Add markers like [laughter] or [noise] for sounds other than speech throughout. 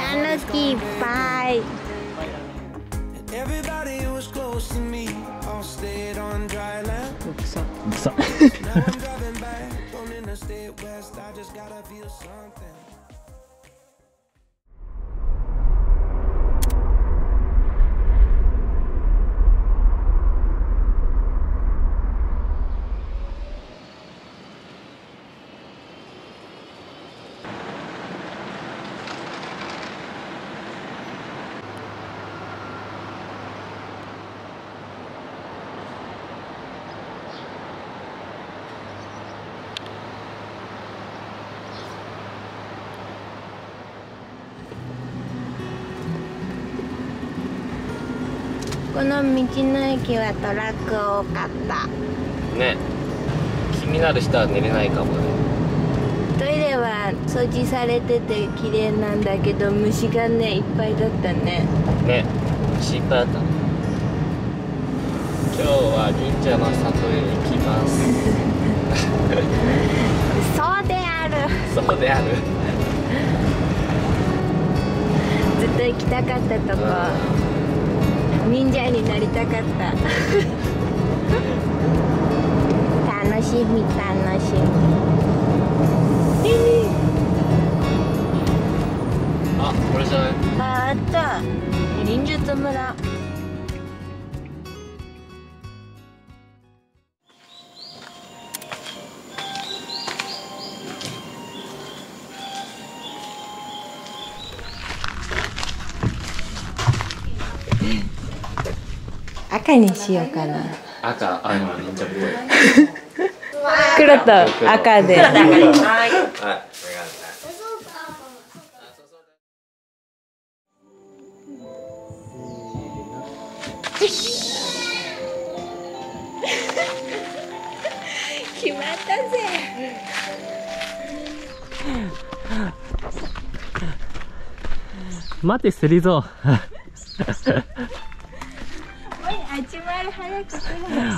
Tanuki, bye. Everybody was close to me all stayed on dry land. I'm driving back, don't interstate west. I just gotta feel something. この道の駅はトラック多かった。ね。気になる人は寝れないかもね。トイレは掃除されてて綺麗なんだけど虫がねいっぱいだったね。ね。心配だった。ね今日は忍者の里へ行きます。[laughs] そうである。そうである。[laughs] ずっと行きたかったとこ忍者になりたかった。楽しみ楽しみ。あこれじゃない？ああった。忍術村赤にしようかな。赤あの忍者っぽい。黒と赤で。はい決まったぜ。待てセリゾおいあちまる早く来る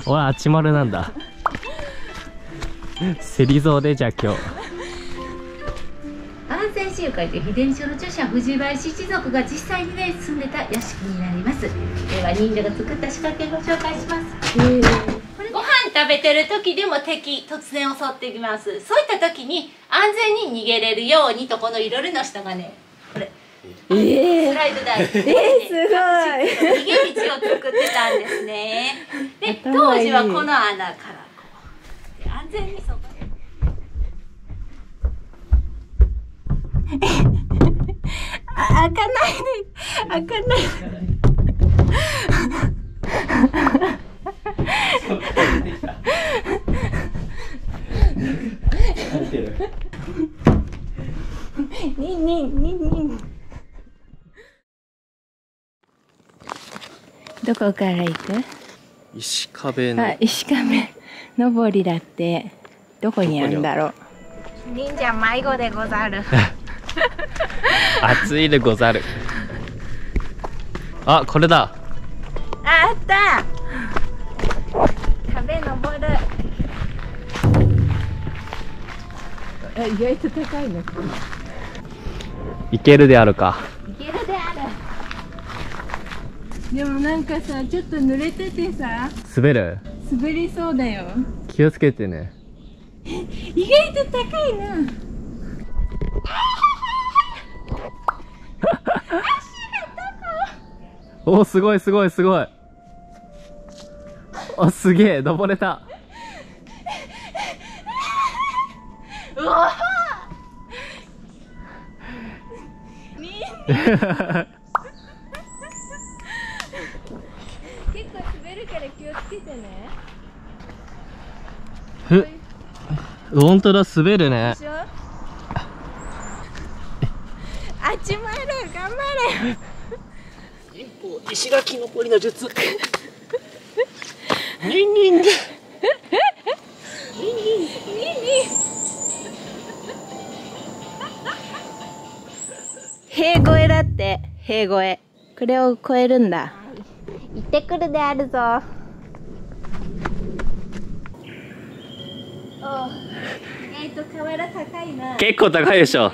俺あっちまるなんだ。セリゾでじゃあ今日。安全集会という秘伝書の著者藤林一族が実際にね住んでた屋敷になります。では忍者が作った仕掛けをご紹介します。ご飯食べてる時でも敵突然襲ってきます。そういった時に安全に逃げれるようにとこのいろいろな人がねえスライド台。えー、すごい。逃げ道を作ってたんですね。で当時はこの穴からこうで安全にそこへあ開かない。で開かないにんにんにんにんどこから行く？石壁のあ石壁登りだって。どこにあるんだろう？忍者迷子でござる。[laughs] 暑いでござる。あこれだ。ああった。壁登る。え意外と高いのいけるであるかでもなんかさちょっと濡れててさ滑る？滑りそうだよ。気をつけてね。意外と高いな。[laughs] おすごいすごいすごい。おすげえ登れた。うわ [laughs] 結構滑るから気をつけてねふ。本当だ滑るね。あちまる頑張れ石垣登りの術。ニンニンニンニン塀越えだって塀越えこれを越えるんだ行ってくるであるぞおえっと河原高いな。結構高いでしょ。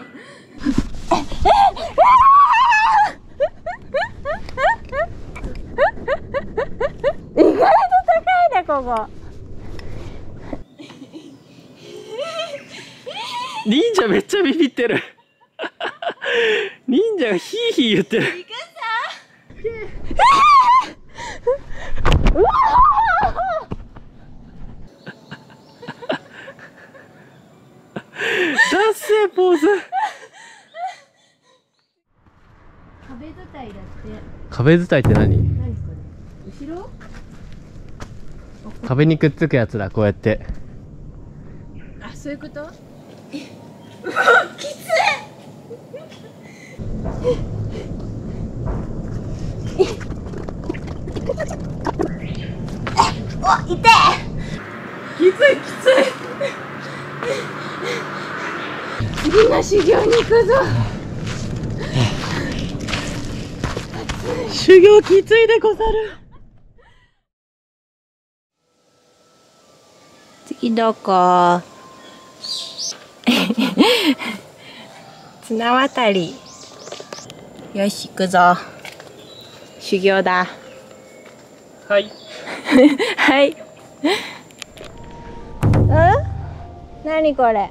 意外と高いねここ忍者めっちゃビビってる忍者がヒーヒー言ってるダッセーポーズ壁伝いだって壁伝いって何？何これ？後ろ？壁にくっつくやつだこうやって。あそういうこと？次の修行に行くぞ修行きついでござる。次どこ？[laughs] 綱渡り。よし行くぞ。修行だ。はい。[laughs] はい。うん何これ？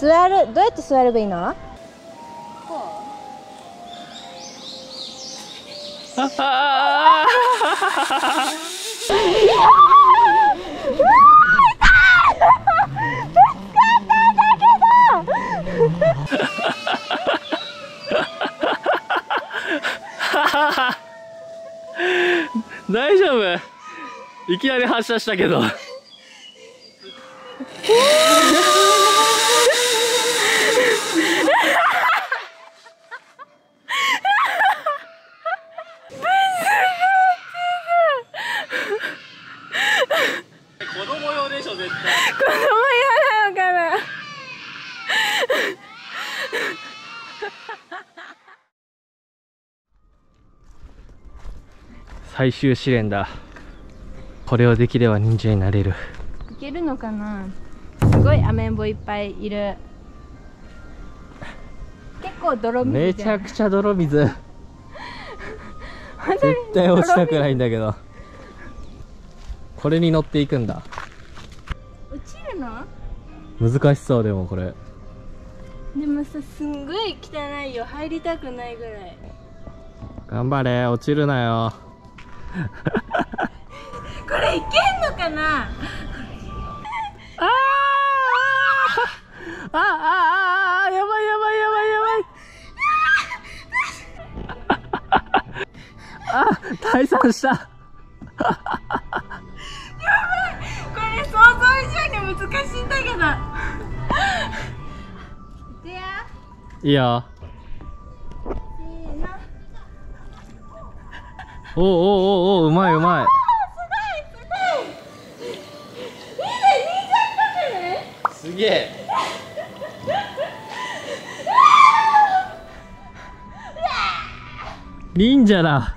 座る。どうやって座ればいいの？[laughs] 大丈夫？いきなり発射したけど子供用でしょ絶対子供嫌なのかな最終試練だ。これをできれば忍者になれる。いけるのかな？すごいアメンボいっぱいいる。結構泥め水じゃん。ちゃくちゃ [laughs] 泥水？絶対落ちたくないんだけど。これに乗っていくんだ。落ちるの？難しそうでもこれ。でもさすんごい汚いよ。入りたくないぐらい。頑張れ落ちるなよ [laughs] これいけんのかな？あーあーあーあーやばいやばいやばいやばい。[laughs] あ退散した。これ想像以上に難しいんだけど。いいよおうおうおうおううまいうまい。すげえ。忍者だ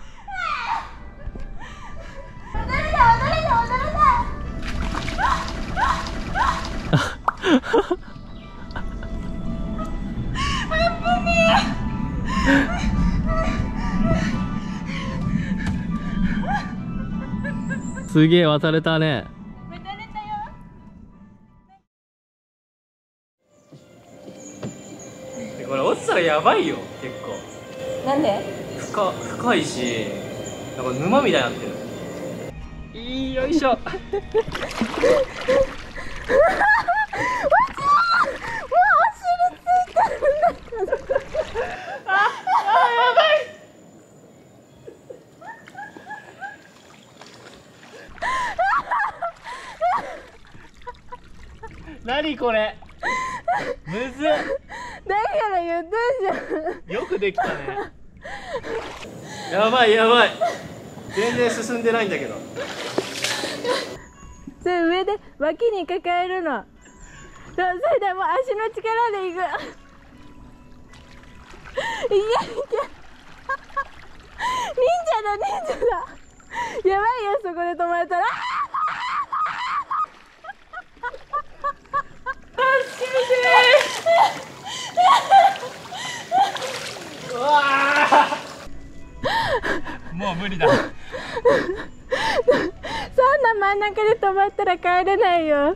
すげえ渡れたね。渡れたよこれ落ちたらやばいよ結構。なんで？深深いしなんか沼みたいになってる。いいよいしょ [laughs] 何これ？むずっ。だから言ったじゃん。よくできたね。やばいやばい。全然進んでないんだけど。それ上で脇に抱えるの。それでもう足の力でいく。いけいけ。忍者だ忍者だ。やばいよそこで止まれたらもう無理だ。そんな真ん中で止まったら帰れないよ。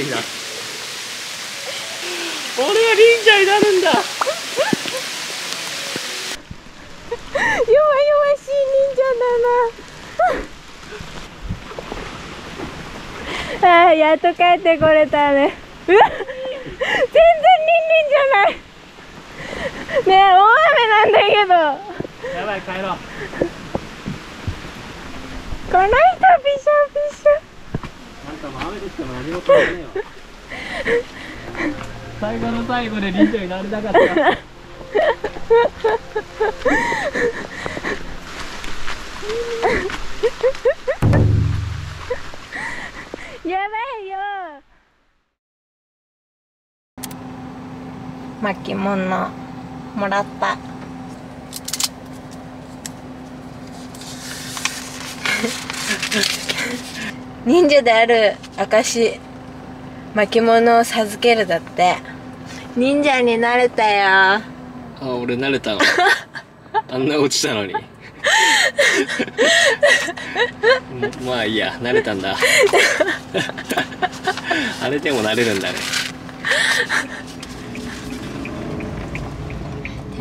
ってきた。俺は忍者になるんだ。弱々しい忍者だな。ああやっと帰ってこれたね。うわ全然忍輪じゃない。ねえ大雨なんだけど。やばい帰ろう。この人びしょびしょも雨降っても何も変わらねえよ最後の最後で忍者になれなかった。やばいよ。巻物もらった。[laughs] 忍者である証巻物を授けるだって。忍者になれたよ。あ俺慣れたの [laughs] あんな落ちたのに。も [laughs] まあいいや。慣れたんだ。[laughs] あれでも慣れるんだね。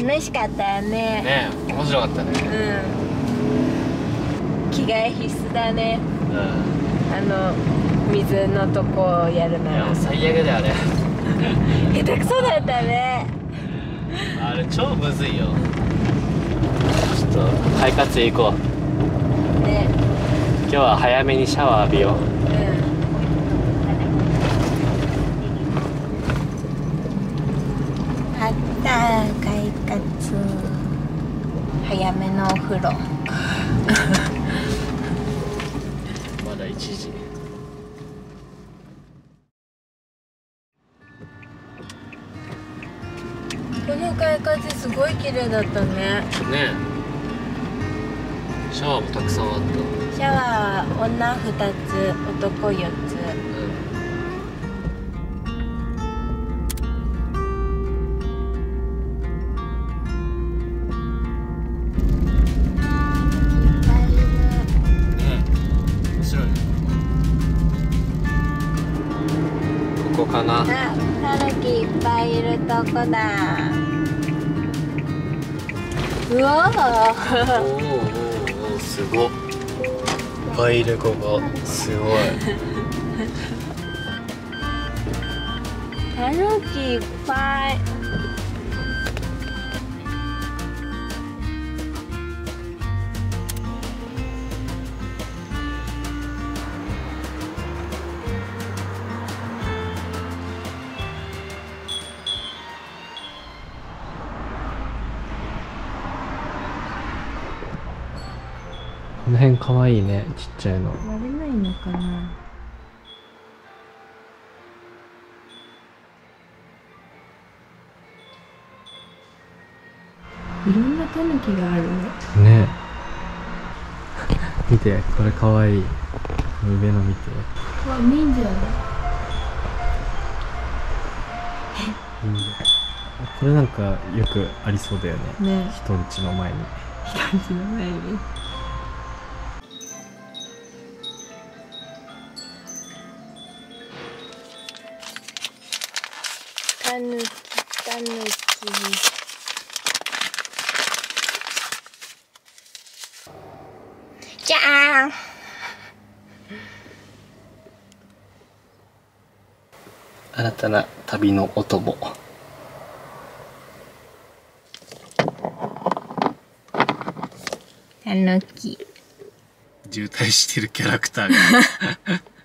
楽しかったよね。ねえ面白かったね。うん。着替え必須だね。うんあの水のとこをやるいなら。や最悪だよあれ。下手くそだったね。あれ超むずいよ。ちょっと快活へ行こう。ね。今日は早めにシャワー浴びよう。った快活。早めのお風呂。まだ1時この快活すごい綺麗だったね。ねえ。シャワーもたくさんあった。シャワー女2つ男4つかな。あタヌキいっぱいいるとこだ。うわおーおーおーすごっ。いっぱいいるここすごい。[laughs] タヌキいっぱい辺かわいいねちっちゃいの。割れないのかな。いろんなタヌキがある。ね。ね [laughs] 見てこれかわい。い上の見て。わ忍者だ。いいねこれなんかよくありそうだよね。ね。人んちの前に。感じの前にたな旅のお供。タヌキ渋滞してるキャラクターが [laughs]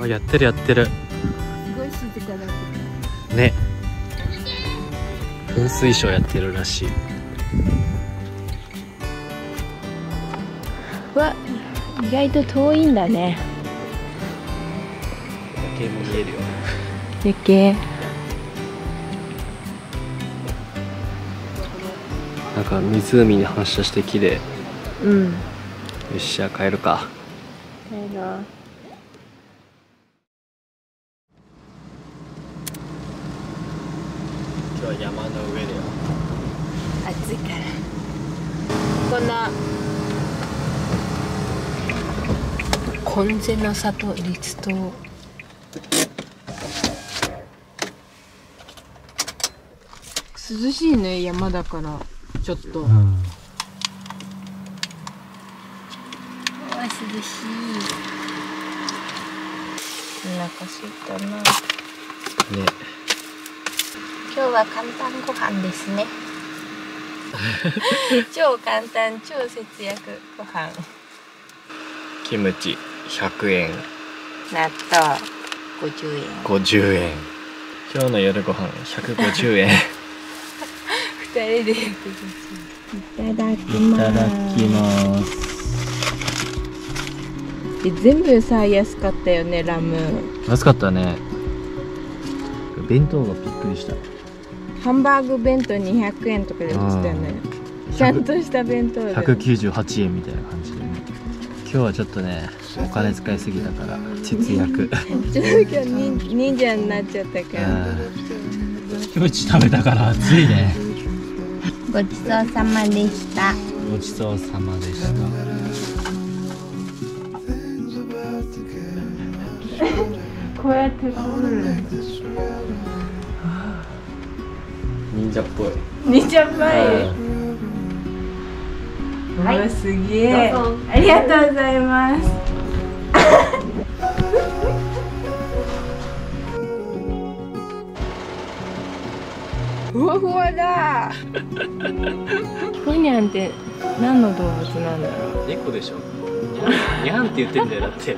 あやってるやってるすごい静かだけね噴水ショーやってるらしいど。わ、意外と遠いんだね。夜景も見えるよ夜景。なんか湖に反射して綺麗ようん。っしゃ帰るかいいな。今日は山の上だよ暑いから。こんな。根瀬の里立島。涼しいね、山だから。ちょっと。んあ涼しいお腹すいたなね今日は簡単ご飯ですね。[laughs] 超簡単超節約ご飯。キムチ100円。納豆50円。50円。今日の夜ご飯150円。[laughs] 二人でい。ただきます。す。で全部さ安かったよねラム。安かったね。弁当がびっくりしたハンバーグ弁当200円とかで売ってたよね。ちゃんとした弁当で。198円みたいな感じでね。今日はちょっとねお金使いすぎたから節約。ちょっと今日忍忍者になっちゃったから。キムチ食べたから暑いね。ごちそうさまでした。ごちそうさまでした。こうやって来る忍者っぽい。忍者っぽい。はい。すげえ。ありがとうございます。[laughs] ふわふわだ。ポニャンって何の動物なんだ。ろう猫でしょにゃんって言ってんだ。よだ。って